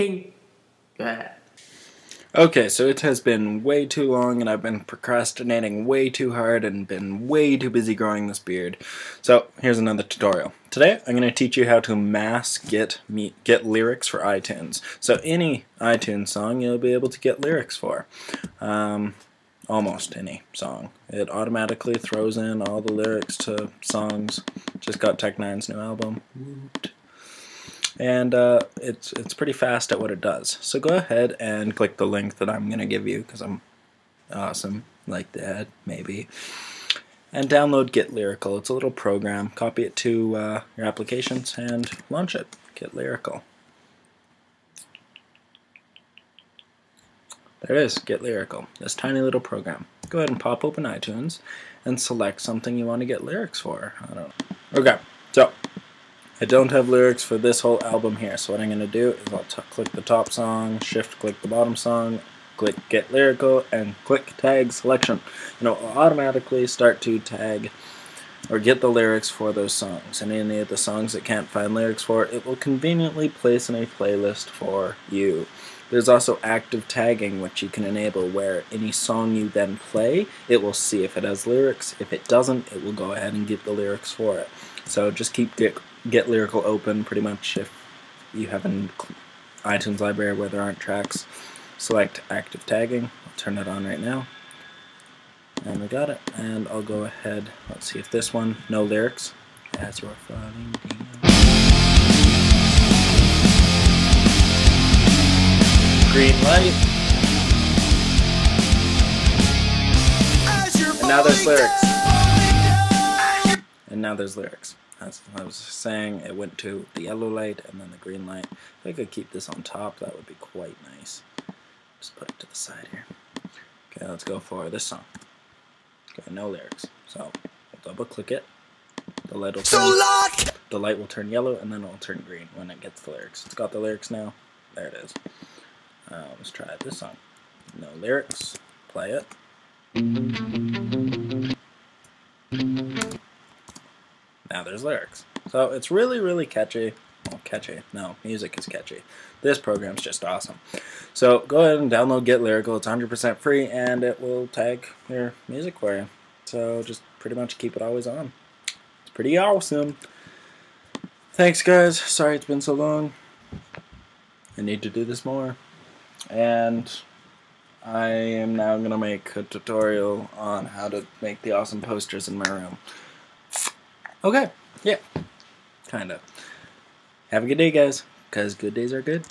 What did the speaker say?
King. Go ahead. Okay, so it has been way too long and I've been procrastinating way too hard and been way too busy growing this beard. So here's another tutorial. Today I'm going to teach you how to mass get me get lyrics for iTunes. So any iTunes song you'll be able to get lyrics for. Um, almost any song. It automatically throws in all the lyrics to songs. Just got Tech N9ne's new album. Woot and uh, it's it's pretty fast at what it does. So go ahead and click the link that I'm gonna give you because I'm awesome like that maybe, and download Get Lyrical. It's a little program. Copy it to uh, your applications and launch it. Get Lyrical. There it is, Get Lyrical. This tiny little program. Go ahead and pop open iTunes and select something you want to get lyrics for. I don't know. Okay, so I don't have lyrics for this whole album here, so what I'm going to do is I'll click the top song, shift click the bottom song, click get lyrical, and click tag selection. And it will automatically start to tag or get the lyrics for those songs. And any of the songs it can't find lyrics for, it will conveniently place in a playlist for you. There's also active tagging, which you can enable, where any song you then play, it will see if it has lyrics. If it doesn't, it will go ahead and get the lyrics for it. So just keep get, lyrical open pretty much if you have an iTunes library where there aren't tracks. Select active tagging. I'll turn it on right now. And we got it. And I'll go ahead. Let's see if this one, no lyrics. As you're falling green light. And now there's lyrics. And now there's lyrics. As I was saying, it went to the yellow light and then the green light. If I could keep this on top, that would be quite nice. Just put it to the side here. Okay, let's go for this song. Okay, no lyrics. So, double click it. The light will turn, the light will turn yellow and then it will turn green when it gets the lyrics. It's got the lyrics now. There it is. Uh, let's try this song. No lyrics. Play it. There's lyrics. So it's really, really catchy. Well, catchy. No, music is catchy. This program's just awesome. So go ahead and download Get Lyrical. It's 100% free and it will tag your music for you. So just pretty much keep it always on. It's pretty awesome. Thanks, guys. Sorry it's been so long. I need to do this more and I am now going to make a tutorial on how to make the awesome posters in my room. Okay, yeah, kinda. Have a good day, guys, because good days are good.